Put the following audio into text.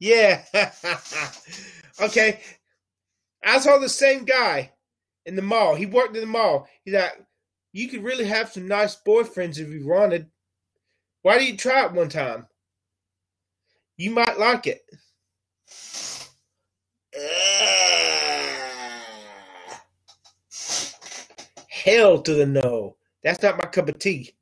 Yeah. okay. I saw the same guy in the mall. He worked in the mall. He's like, you could really have some nice boyfriends if you wanted. Why don't you try it one time? You might like it. Hell to the no. That's not my cup of tea.